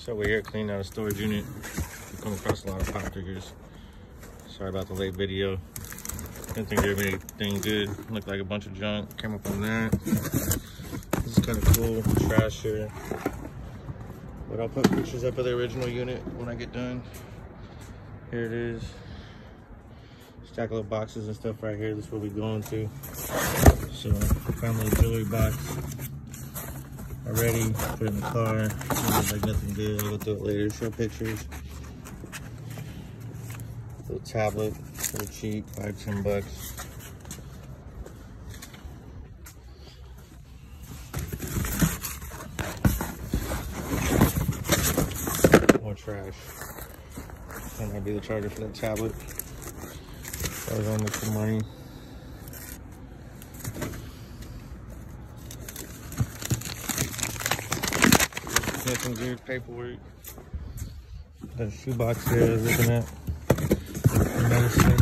So we're here cleaning out a storage unit. We come across a lot of pop figures. Sorry about the late video. Didn't think there was anything good. Looked like a bunch of junk. Came up on that. This is kind of cool. Trash here. But I'll put pictures up of the original unit when I get done. Here it is. Stack of boxes and stuff right here. This is where we're going to. So, little jewelry box already. Put it in the car. Like nothing good. I'll go through it later. Show pictures. Little tablet. Little cheap. Five, ten bucks. More trash. That might be the charger for that tablet. I was make some money. Got some good paperwork. Got a shoebox there I was looking at. Medicine.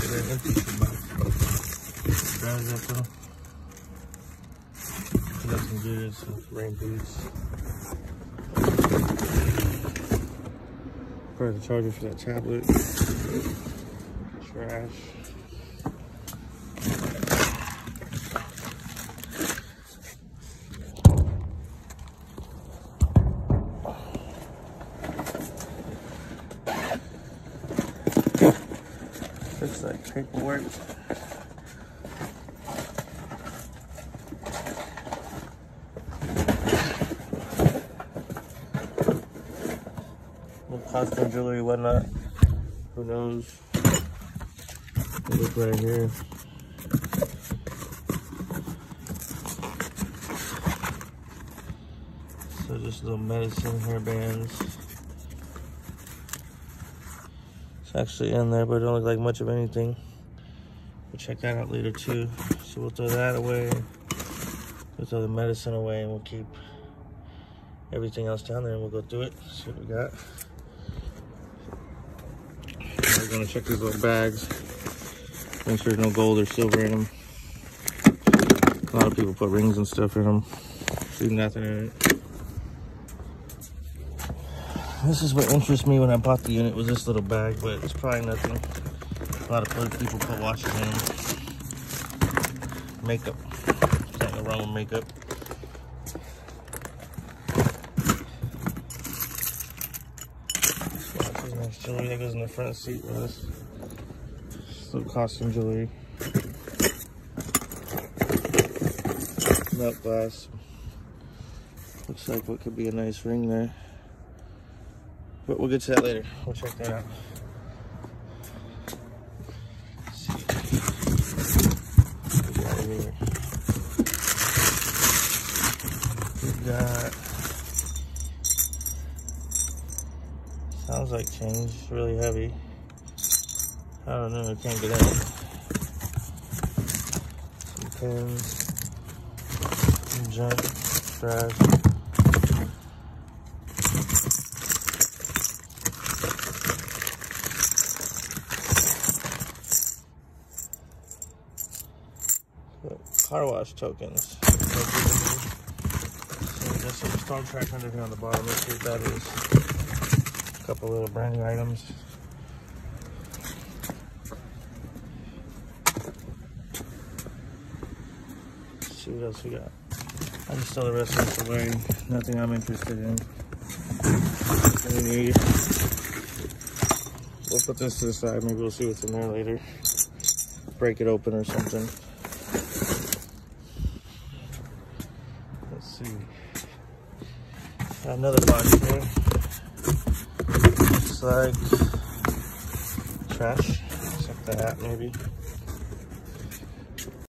Get an empty shoebox. Grab that though. Got some good, some rain boots. Probably the charger for that tablet. Trash. Looks like paperwork. Little costume jewelry, whatnot. Who knows? Look right here. So just little medicine hairbands. It's actually in there, but it don't look like much of anything. We'll check that out later too. So we'll throw that away. We'll throw the medicine away and we'll keep everything else down there and we'll go through it. See what we got. We're gonna check these little bags. Make sure there's no gold or silver in them. A lot of people put rings and stuff in them. See nothing in it. This is what interests me when I bought the unit was this little bag, but it's probably nothing. A lot of other people put watches in. Makeup. Nothing wrong with makeup. Watches, nice jewelry that goes in the front seat with us. Little costume jewelry. Melt glass. Looks like what could be a nice ring there. But we'll get to that later. We'll check that out. We got. Sounds like change. Really heavy. I don't know. I can't get in. Some pins. Some junk. Trash. Car wash tokens. So there's some Star Trek under here on the bottom. Let's see what that is. A couple little brand new items. Let's see what else we got. I just throw the rest of this away. Nothing I'm interested in. We need. We'll put this to the side. Maybe we'll see what's in there later. Break it open or something. Let's see. Got another box here. Looks like trash. Check that out maybe.